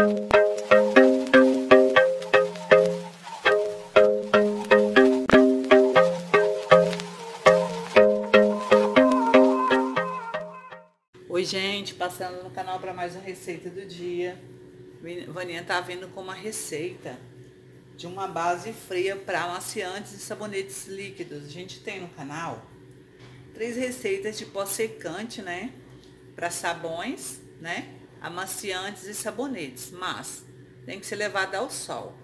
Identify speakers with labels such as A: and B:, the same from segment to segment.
A: Oi gente, passando no canal para mais uma receita do dia. Vaninha tá vindo com uma receita de uma base fria para amaciantes e sabonetes líquidos. A gente tem no canal três receitas de pó secante, né? Para sabões, né? Amaciantes e sabonetes, mas tem que ser levado ao sol.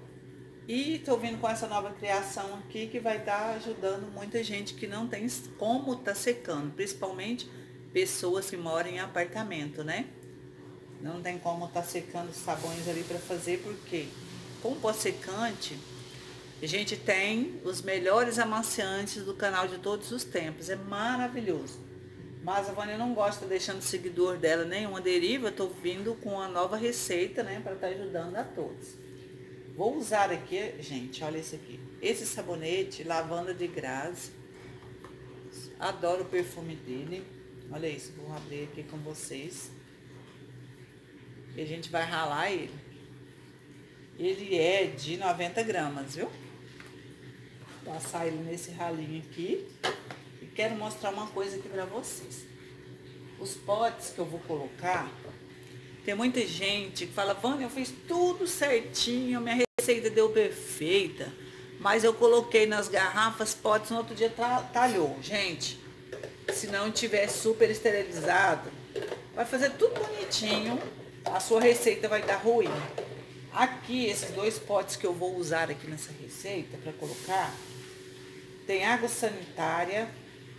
A: E tô vindo com essa nova criação aqui que vai estar tá ajudando muita gente que não tem como tá secando, principalmente pessoas que moram em apartamento, né? Não tem como tá secando os sabões ali para fazer, porque com pó secante, a gente tem os melhores amaciantes do canal de todos os tempos. É maravilhoso. Mas a Vânia não gosta deixando seguidor dela nenhuma deriva. Tô vindo com uma nova receita, né? Para estar tá ajudando a todos. Vou usar aqui, gente, olha esse aqui. Esse sabonete, lavanda de Grazi. Adoro o perfume dele. Olha isso, vou abrir aqui com vocês. E a gente vai ralar ele. Ele é de 90 gramas, viu? Vou passar ele nesse ralinho aqui. Quero mostrar uma coisa aqui pra vocês. Os potes que eu vou colocar, tem muita gente que fala, Vânia, eu fiz tudo certinho, minha receita deu perfeita, mas eu coloquei nas garrafas, potes, no outro dia talhou. Gente, se não tiver super esterilizado, vai fazer tudo bonitinho, a sua receita vai dar ruim. Aqui, esses dois potes que eu vou usar aqui nessa receita para colocar, tem água sanitária,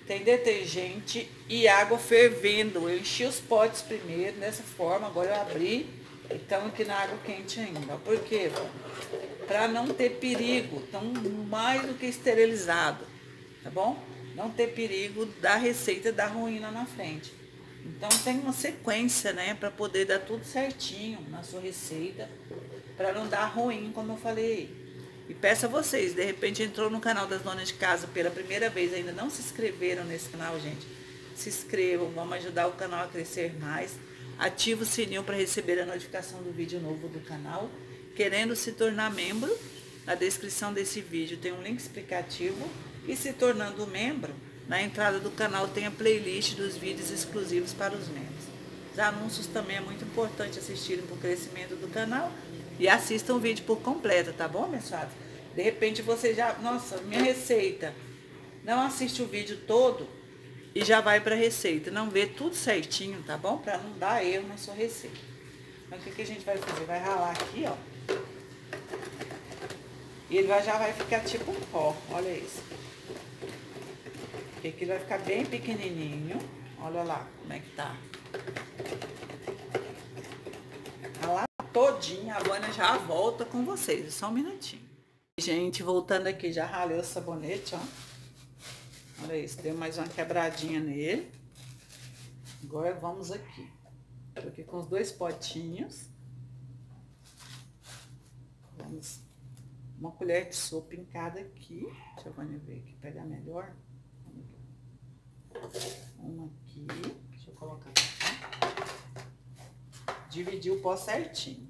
A: tem detergente e água fervendo. Eu enchi os potes primeiro, dessa forma, agora eu abri e aqui na água quente ainda. Por quê? Para não ter perigo, estão mais do que esterilizado, tá bom? Não ter perigo da receita dar ruim lá na frente. Então tem uma sequência, né, para poder dar tudo certinho na sua receita, para não dar ruim, como eu falei. E peço a vocês, de repente entrou no canal das donas de casa pela primeira vez, ainda não se inscreveram nesse canal, gente. Se inscrevam, vamos ajudar o canal a crescer mais ativa o sininho para receber a notificação do vídeo novo do canal. Querendo se tornar membro, na descrição desse vídeo tem um link explicativo. E se tornando membro, na entrada do canal tem a playlist dos vídeos exclusivos para os membros. Os anúncios também é muito importante assistirem para o crescimento do canal. E assistam o vídeo por completo, tá bom, abençoados? De repente você já, nossa, minha receita, não assiste o vídeo todo, e já vai para receita. Não vê tudo certinho, tá bom? Para não dar erro na sua receita. Então, o que, que a gente vai fazer? Vai ralar aqui, ó. E ele vai, já vai ficar tipo um pó. Olha isso. Porque aqui vai ficar bem pequenininho. Olha lá como é que tá. Ralar todinha. A Vânia já volta com vocês. Só um minutinho. Gente, voltando aqui, já ralei o sabonete, ó. Olha isso, deu mais uma quebradinha nele. Agora vamos aqui. Tô aqui com os dois potinhos. Vamos uma colher de sopa em cada aqui. Deixa eu ver aqui, pegar melhor. Uma aqui. Deixa eu colocar aqui. Dividir o pó certinho.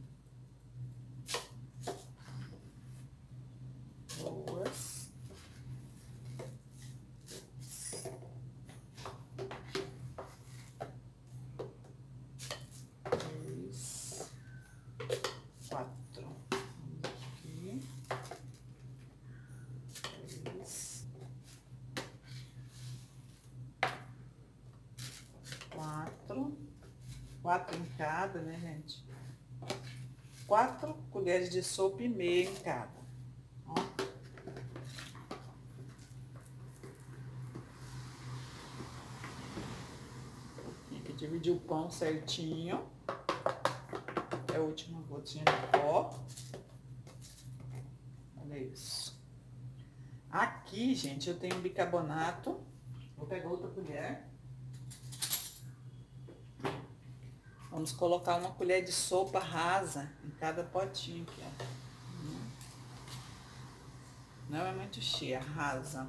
A: Quatro em cada, né, gente? Quatro colheres de sopa e meia em cada. Ó. Tem que dividir o pão certinho. É a última gotinha de pó. Olha isso. Aqui, gente, eu tenho bicarbonato. Vou pegar outra colher. Vamos colocar uma colher de sopa rasa em cada potinho aqui, ó. Não é muito cheia, rasa.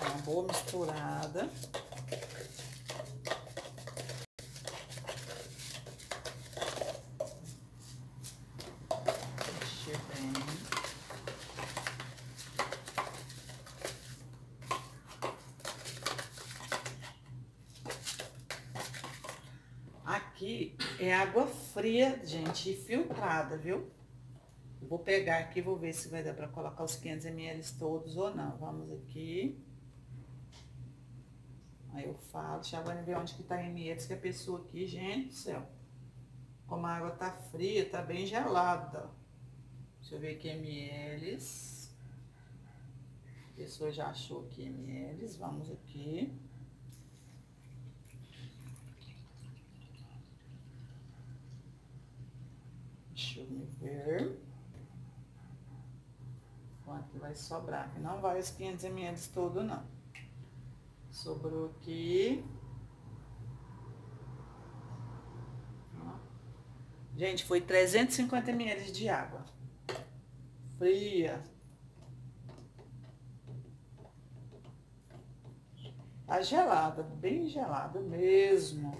A: Uma boa misturada. Aqui é água fria, gente, filtrada, viu? vou pegar aqui, vou ver se vai dar pra colocar os 500 ml todos ou não. Vamos aqui. Aí eu falo, vou ver onde que tá ml que a pessoa aqui, gente do céu. Como a água tá fria, tá bem gelada, Deixa eu ver aqui ml. A pessoa já achou aqui ml. Vamos aqui. Deixa eu ver. Quanto vai sobrar. Não vai os 500 ml todo, não. Sobrou aqui. Gente, foi 350 ml de água. Fria. Tá gelada, bem gelada mesmo.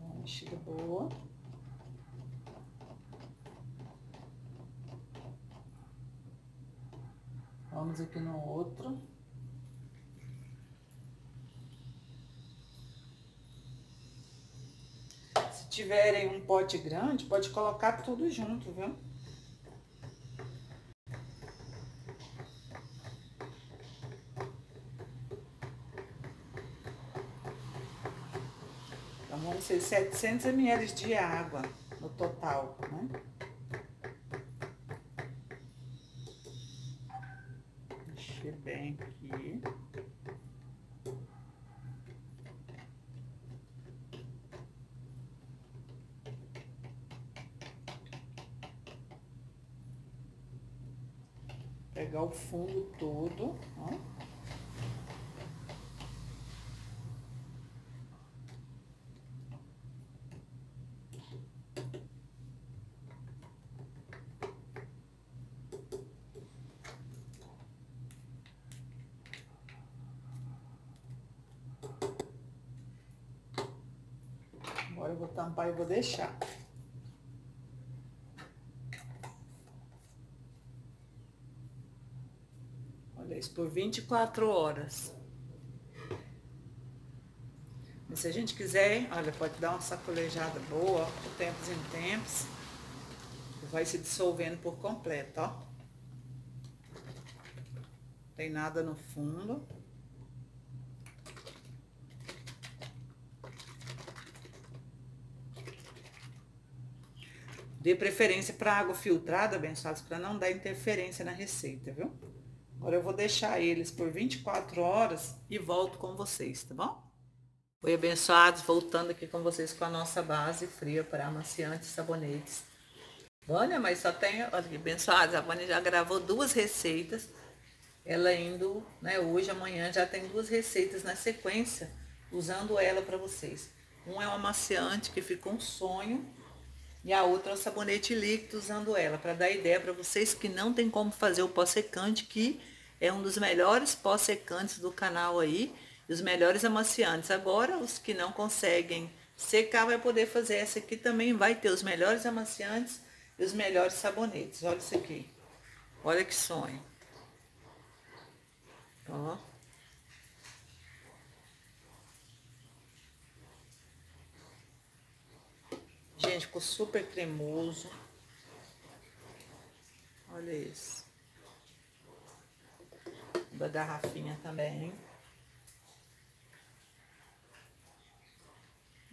A: Uma mexida boa. Vamos aqui no outro. Se tiverem um pote grande, pode colocar tudo junto, viu? Então, vão ser 700 ml de água no total, né? Mexer bem aqui. Pegar o fundo todo, ó. Agora eu vou tampar e vou deixar. Olha isso, por 24 horas. E se a gente quiser, olha, pode dar uma sacolejada boa, de tempos em tempos. Vai se dissolvendo por completo, ó. Tem nada no fundo. Dê preferência para água filtrada, abençoados, para não dar interferência na receita, viu? Agora eu vou deixar eles por 24 horas e volto com vocês, tá bom? Oi, abençoados, voltando aqui com vocês com a nossa base fria para amaciantes e sabonetes. Vânia, mas só tem, olha abençoados, a Vânia já gravou duas receitas. Ela indo, né, hoje, amanhã, já tem duas receitas na sequência, usando ela para vocês. Um é um amaciante que ficou um sonho, e a outra é o sabonete líquido usando ela, para dar ideia para vocês que não tem como fazer o pó secante, que é um dos melhores pó secantes do canal aí, os melhores amaciantes. Agora, os que não conseguem secar, vai poder fazer essa aqui também, vai ter os melhores amaciantes e os melhores sabonetes. Olha isso aqui. Olha que sonho. Ó. Gente, ficou super cremoso. Olha isso. Da garrafinha também.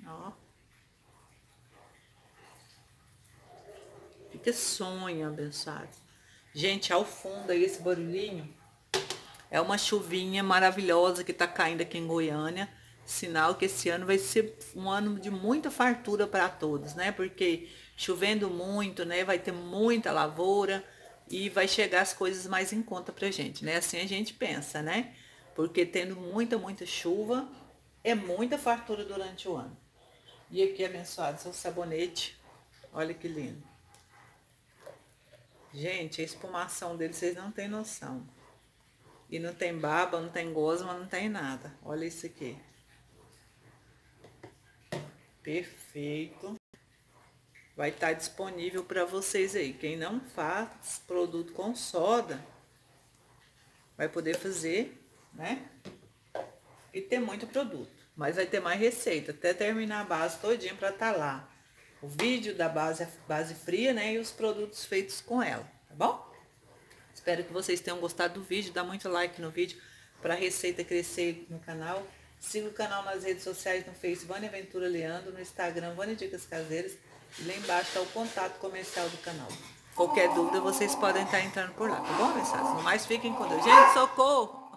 A: Ó. Fica sonho, abençoado. Gente, ao fundo aí, esse barulhinho, é uma chuvinha maravilhosa que tá caindo aqui em Goiânia sinal que esse ano vai ser um ano de muita fartura para todos, né? Porque chovendo muito, né? Vai ter muita lavoura e vai chegar as coisas mais em conta pra gente, né? Assim a gente pensa, né? Porque tendo muita, muita chuva, é muita fartura durante o ano. E aqui, abençoado, seu sabonete. Olha que lindo. Gente, a espumação dele, vocês não têm noção. E não tem baba, não tem gosma, não tem nada. Olha isso aqui. Perfeito. Vai estar tá disponível para vocês aí. Quem não faz produto com soda, vai poder fazer né? E tem muito produto. Mas vai ter mais receita, até terminar a base todinha para estar tá lá. O vídeo da base, base fria, né? E os produtos feitos com ela, tá bom? Espero que vocês tenham gostado do vídeo. Dá muito like no vídeo para a receita crescer no canal. Siga o canal nas redes sociais, no Facebook, Vânia Leandro, no Instagram, Vânia Dicas Caseiras. E lá embaixo está o contato comercial do canal. Qualquer dúvida, vocês podem estar entrando por lá, tá bom, mensagem? No mais, fiquem com Deus. Gente, socorro!